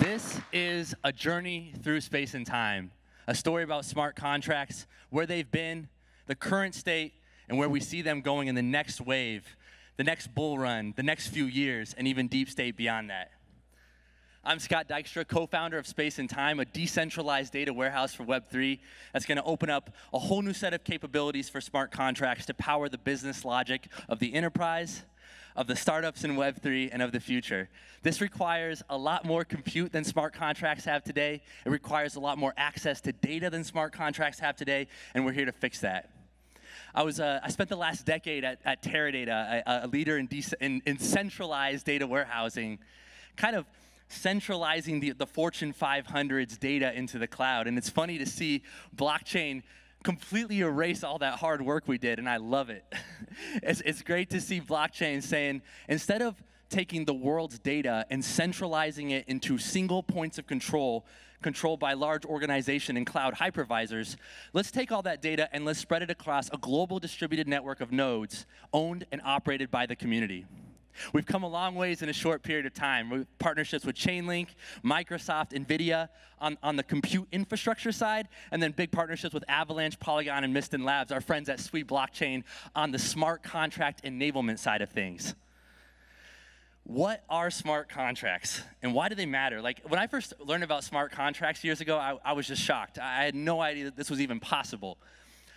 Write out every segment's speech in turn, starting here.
This is a journey through space and time, a story about smart contracts, where they've been, the current state, and where we see them going in the next wave, the next bull run, the next few years, and even deep state beyond that. I'm Scott Dykstra, co founder of Space and Time, a decentralized data warehouse for Web3 that's going to open up a whole new set of capabilities for smart contracts to power the business logic of the enterprise, of the startups in Web3, and of the future. This requires a lot more compute than smart contracts have today. It requires a lot more access to data than smart contracts have today, and we're here to fix that. I was uh, I spent the last decade at, at Teradata, a, a leader in, in, in centralized data warehousing, kind of centralizing the, the Fortune 500's data into the cloud. And it's funny to see blockchain completely erase all that hard work we did, and I love it. it's, it's great to see blockchain saying, instead of taking the world's data and centralizing it into single points of control controlled by large organization and cloud hypervisors, let's take all that data and let's spread it across a global distributed network of nodes owned and operated by the community. We've come a long ways in a short period of time. With partnerships with Chainlink, Microsoft, NVIDIA on, on the compute infrastructure side, and then big partnerships with Avalanche, Polygon, and Mysten Labs, our friends at Sui Blockchain, on the smart contract enablement side of things. What are smart contracts and why do they matter? Like when I first learned about smart contracts years ago, I, I was just shocked. I had no idea that this was even possible.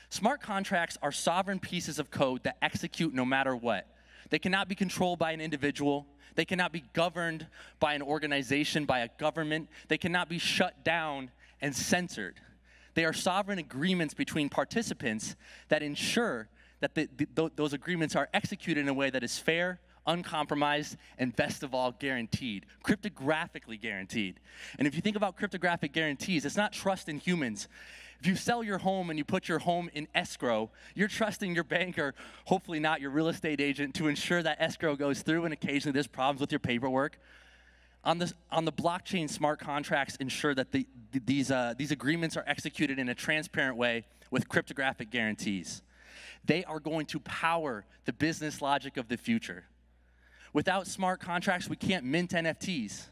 Smart contracts are sovereign pieces of code that execute no matter what. They cannot be controlled by an individual. They cannot be governed by an organization, by a government. They cannot be shut down and censored. They are sovereign agreements between participants that ensure that the, the, those agreements are executed in a way that is fair, uncompromised, and best of all, guaranteed, cryptographically guaranteed. And if you think about cryptographic guarantees, it's not trust in humans, if you sell your home and you put your home in escrow, you're trusting your banker, hopefully not your real estate agent, to ensure that escrow goes through and occasionally there's problems with your paperwork. On, this, on the blockchain, smart contracts ensure that the, these, uh, these agreements are executed in a transparent way with cryptographic guarantees. They are going to power the business logic of the future. Without smart contracts, we can't mint NFTs.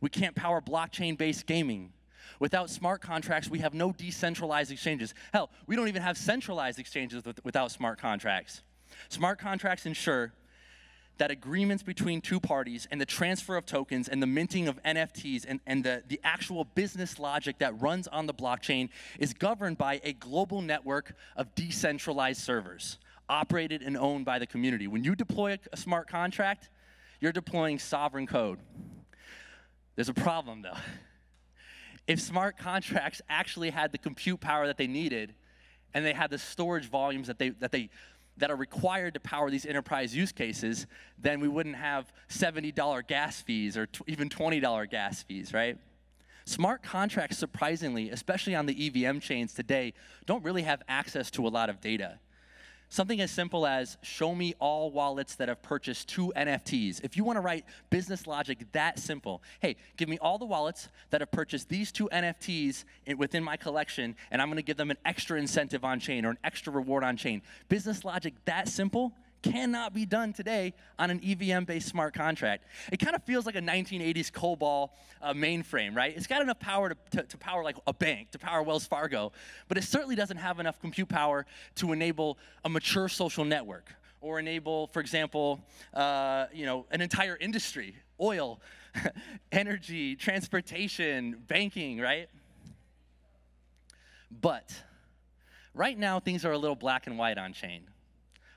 We can't power blockchain based gaming. Without smart contracts, we have no decentralized exchanges. Hell, we don't even have centralized exchanges with, without smart contracts. Smart contracts ensure that agreements between two parties and the transfer of tokens and the minting of NFTs and, and the, the actual business logic that runs on the blockchain is governed by a global network of decentralized servers operated and owned by the community. When you deploy a, a smart contract, you're deploying sovereign code. There's a problem though. If smart contracts actually had the compute power that they needed and they had the storage volumes that they, that they that are required to power these enterprise use cases, then we wouldn't have $70 gas fees or even $20 gas fees, right? Smart contracts, surprisingly, especially on the EVM chains today, don't really have access to a lot of data. Something as simple as show me all wallets that have purchased two NFTs. If you want to write business logic that simple, hey, give me all the wallets that have purchased these two NFTs within my collection, and I'm going to give them an extra incentive on chain or an extra reward on chain. Business logic that simple cannot be done today on an EVM based smart contract. It kind of feels like a 1980s COBOL uh, mainframe, right? It's got enough power to, to, to, power like a bank, to power Wells Fargo, but it certainly doesn't have enough compute power to enable a mature social network or enable, for example, uh, you know, an entire industry, oil, energy, transportation, banking, right? But right now, things are a little black and white on chain.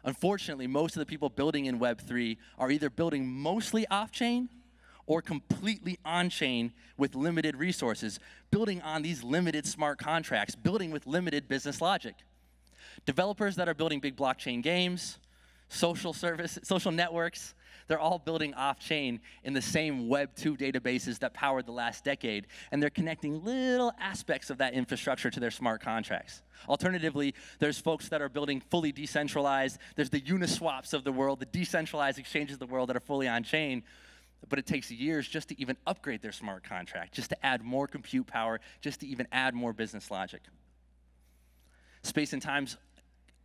Unfortunately, most of the people building in Web3 are either building mostly off chain or completely on chain with limited resources, building on these limited smart contracts, building with limited business logic. Developers that are building big blockchain games, social service, social networks, they're all building off chain in the same Web 2 databases that powered the last decade, and they're connecting little aspects of that infrastructure to their smart contracts. Alternatively, there's folks that are building fully decentralized. There's the Uniswaps of the world, the decentralized exchanges of the world that are fully on chain. But it takes years just to even upgrade their smart contract, just to add more compute power, just to even add more business logic. Space and time's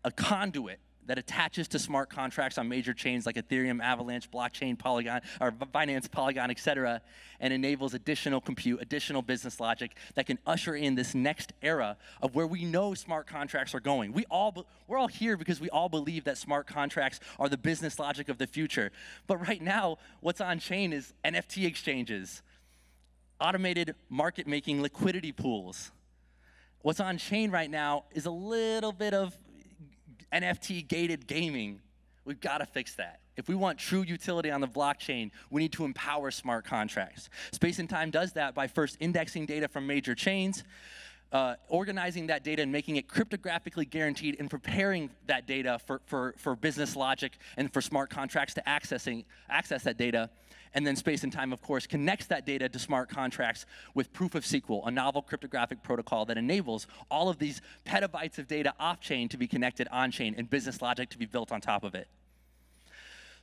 a conduit that attaches to smart contracts on major chains like Ethereum, Avalanche, Blockchain, Polygon, or Binance, Polygon, etc., and enables additional compute, additional business logic that can usher in this next era of where we know smart contracts are going. We all, we're all here because we all believe that smart contracts are the business logic of the future. But right now, what's on chain is NFT exchanges, automated market making liquidity pools. What's on chain right now is a little bit of NFT gated gaming. We've got to fix that. If we want true utility on the blockchain, we need to empower smart contracts. Space and Time does that by first indexing data from major chains, uh, organizing that data and making it cryptographically guaranteed and preparing that data for, for, for business logic and for smart contracts to accessing, access that data. And then Space and Time, of course, connects that data to smart contracts with Proof of SQL, a novel cryptographic protocol that enables all of these petabytes of data off chain to be connected on chain and business logic to be built on top of it.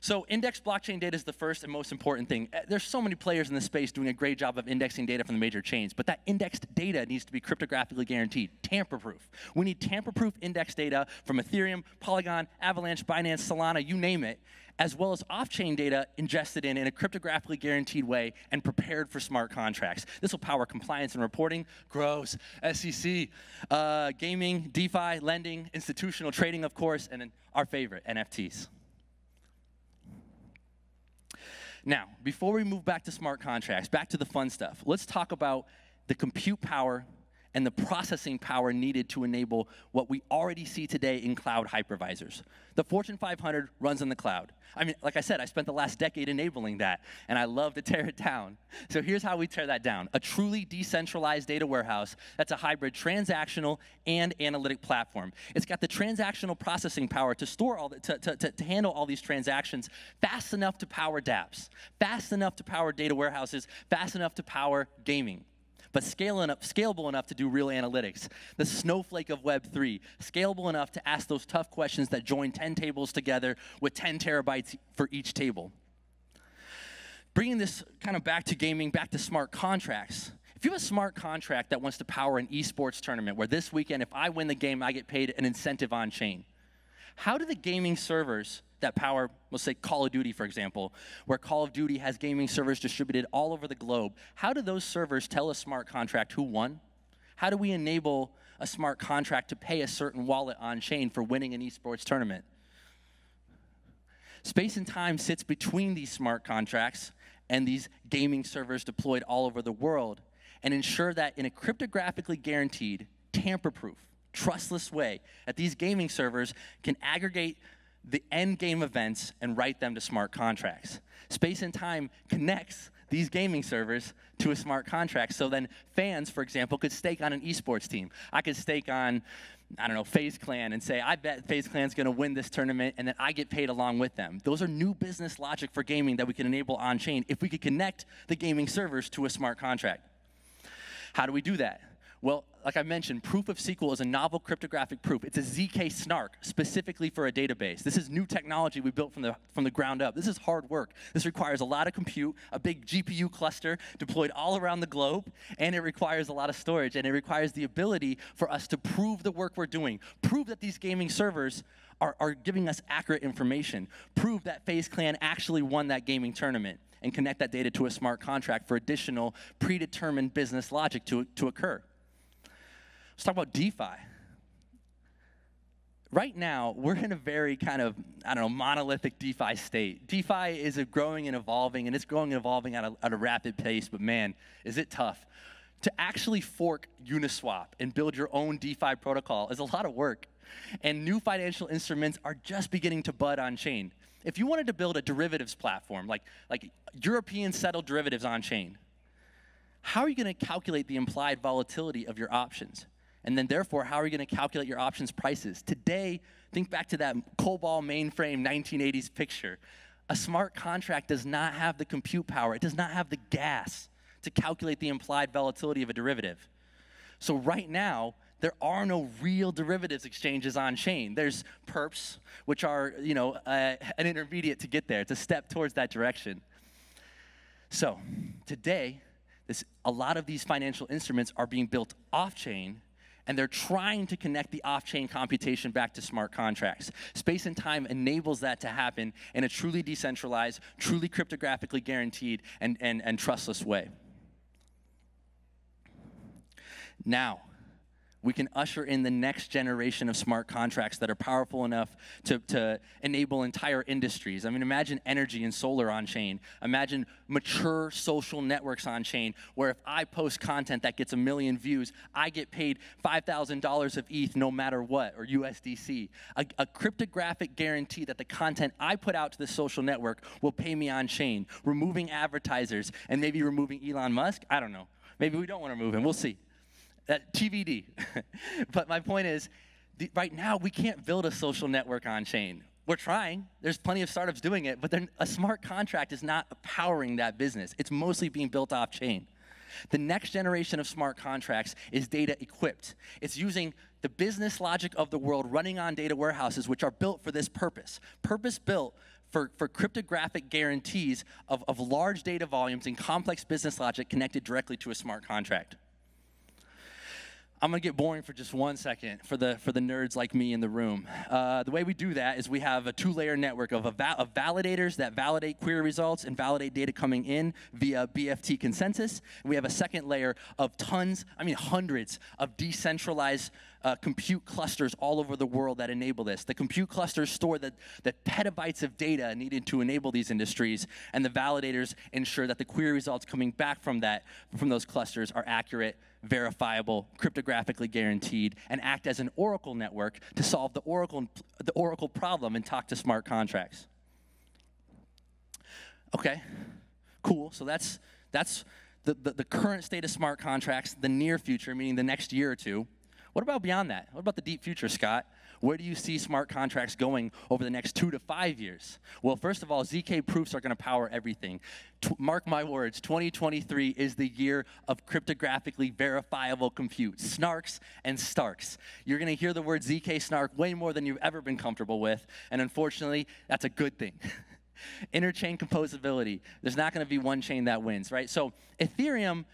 So index blockchain data is the first and most important thing. Uh, there's so many players in this space doing a great job of indexing data from the major chains, but that indexed data needs to be cryptographically guaranteed, tamper-proof. We need tamper-proof index data from Ethereum, Polygon, Avalanche, Binance, Solana, you name it, as well as off-chain data ingested in in a cryptographically guaranteed way and prepared for smart contracts. This will power compliance and reporting, grows, SEC, uh, gaming, DeFi, lending, institutional trading, of course, and our favorite, NFTs. Now, before we move back to smart contracts, back to the fun stuff, let's talk about the compute power and the processing power needed to enable what we already see today in cloud hypervisors. The Fortune 500 runs in the cloud. I mean, like I said, I spent the last decade enabling that, and I love to tear it down. So here's how we tear that down a truly decentralized data warehouse that's a hybrid transactional and analytic platform. It's got the transactional processing power to store all the, to, to, to, to handle all these transactions fast enough to power dApps, fast enough to power data warehouses, fast enough to power gaming but scale enough, scalable enough to do real analytics. The snowflake of Web3, scalable enough to ask those tough questions that join 10 tables together with 10 terabytes for each table. Bringing this kind of back to gaming, back to smart contracts. If you have a smart contract that wants to power an esports tournament where this weekend, if I win the game, I get paid an incentive on chain, how do the gaming servers that power, let's say Call of Duty, for example, where Call of Duty has gaming servers distributed all over the globe. How do those servers tell a smart contract who won? How do we enable a smart contract to pay a certain wallet on chain for winning an esports tournament? Space and time sits between these smart contracts and these gaming servers deployed all over the world and ensure that in a cryptographically guaranteed, tamper proof, trustless way, that these gaming servers can aggregate the end game events and write them to smart contracts. Space and time connects these gaming servers to a smart contract. So then fans, for example, could stake on an esports team. I could stake on, I don't know, FaZe Clan and say, I bet FaZe Clan's gonna win this tournament and then I get paid along with them. Those are new business logic for gaming that we can enable on chain if we could connect the gaming servers to a smart contract. How do we do that? Well, like I mentioned, proof of SQL is a novel cryptographic proof. It's a ZK snark specifically for a database. This is new technology we built from the, from the ground up. This is hard work. This requires a lot of compute, a big GPU cluster deployed all around the globe, and it requires a lot of storage, and it requires the ability for us to prove the work we're doing, prove that these gaming servers are, are giving us accurate information, prove that FaZe Clan actually won that gaming tournament, and connect that data to a smart contract for additional predetermined business logic to, to occur. Let's talk about DeFi. Right now, we're in a very kind of, I don't know, monolithic DeFi state. DeFi is a growing and evolving, and it's growing and evolving at a, at a rapid pace, but man, is it tough. To actually fork Uniswap and build your own DeFi protocol is a lot of work. And new financial instruments are just beginning to bud on chain. If you wanted to build a derivatives platform, like, like European settled derivatives on chain, how are you going to calculate the implied volatility of your options? And then, therefore, how are you going to calculate your options prices? Today, think back to that COBOL mainframe 1980s picture. A smart contract does not have the compute power, it does not have the gas to calculate the implied volatility of a derivative. So, right now, there are no real derivatives exchanges on chain. There's perps, which are, you know, uh, an intermediate to get there. It's a step towards that direction. So, today, this, a lot of these financial instruments are being built off chain and they're trying to connect the off chain computation back to smart contracts. Space and time enables that to happen in a truly decentralized, truly cryptographically guaranteed, and, and, and trustless way. Now, we can usher in the next generation of smart contracts that are powerful enough to, to enable entire industries. I mean, imagine energy and solar on chain. Imagine mature social networks on chain, where if I post content that gets a million views, I get paid $5,000 of ETH no matter what, or USDC. A, a cryptographic guarantee that the content I put out to the social network will pay me on chain, removing advertisers and maybe removing Elon Musk. I don't know. Maybe we don't want to remove him. We'll see. That but my point is, the, right now we can't build a social network on chain. We're trying. There's plenty of startups doing it, but a smart contract is not powering that business. It's mostly being built off chain. The next generation of smart contracts is data equipped. It's using the business logic of the world running on data warehouses, which are built for this purpose. Purpose built for, for cryptographic guarantees of, of large data volumes and complex business logic connected directly to a smart contract. I'm gonna get boring for just one second for the for the nerds like me in the room. Uh, the way we do that is we have a two-layer network of, of validators that validate query results and validate data coming in via BFT consensus. We have a second layer of tons, I mean hundreds of decentralized uh, compute clusters all over the world that enable this. The compute clusters store the, the petabytes of data needed to enable these industries, and the validators ensure that the query results coming back from that from those clusters are accurate verifiable, cryptographically guaranteed, and act as an oracle network to solve the oracle, the oracle problem and talk to smart contracts. Okay, cool. So that's, that's the, the, the current state of smart contracts, the near future, meaning the next year or two. What about beyond that? What about the deep future, Scott? Where do you see smart contracts going over the next two to five years? Well, first of all, ZK proofs are going to power everything. T- mark my words, 2023 is the year of cryptographically verifiable compute. Snarks and Starks. You're going to hear the word ZK snark way more than you've ever been comfortable with, and unfortunately, that's a good thing. Interchain composability. There's not going to be one chain that wins, right? So, Ethereum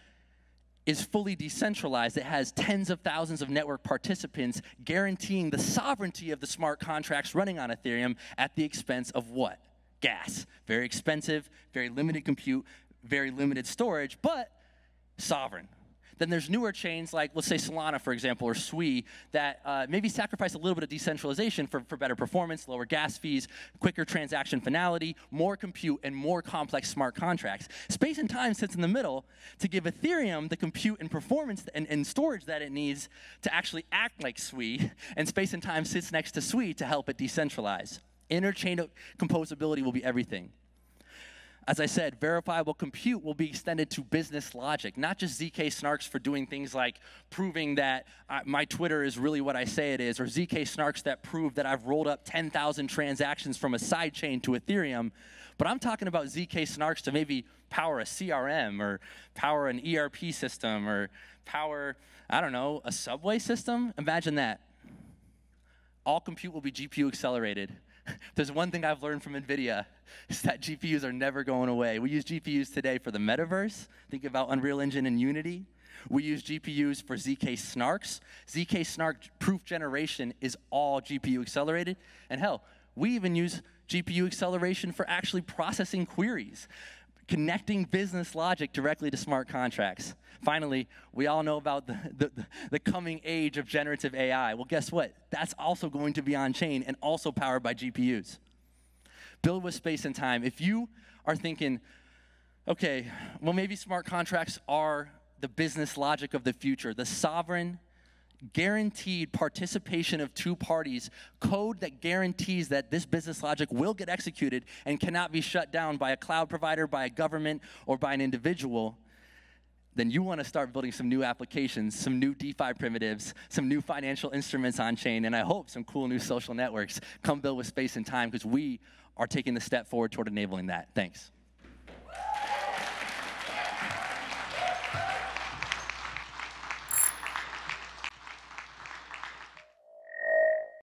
is fully decentralized. It has tens of thousands of network participants guaranteeing the sovereignty of the smart contracts running on Ethereum at the expense of what? Gas. Very expensive, very limited compute, very limited storage, but sovereign. Then there's newer chains like, let's say Solana, for example, or Sui, that uh, maybe sacrifice a little bit of decentralization for, for better performance, lower gas fees, quicker transaction finality, more compute, and more complex smart contracts. Space and time sits in the middle to give Ethereum the compute and performance and, and storage that it needs to actually act like Sui, and space and time sits next to Sui to help it decentralize. Interchain composability will be everything. As I said, verifiable compute will be extended to business logic, not just ZK snarks for doing things like proving that uh, my Twitter is really what I say it is, or ZK snarks that prove that I've rolled up 10,000 transactions from a sidechain to Ethereum. But I'm talking about ZK snarks to maybe power a CRM or power an ERP system or power, I don't know, a subway system. Imagine that. All compute will be GPU accelerated. There's one thing I've learned from NVIDIA is that GPUs are never going away. We use GPUs today for the metaverse. Think about Unreal Engine and Unity. We use GPUs for ZK snarks. ZK snark proof generation is all GPU accelerated. And hell, we even use GPU acceleration for actually processing queries connecting business logic directly to smart contracts. Finally, we all know about the, the, the, coming age of generative AI. Well, guess what? That's also going to be on chain and also powered by GPUs. Build with space and time. If you are thinking, okay, well, maybe smart contracts are the business logic of the future, the sovereign guaranteed participation of two parties, code that guarantees that this business logic will get executed and cannot be shut down by a cloud provider, by a government, or by an individual, then you want to start building some new applications, some new DeFi primitives, some new financial instruments on chain, and I hope some cool new social networks come build with space and time because we are taking the step forward toward enabling that. Thanks.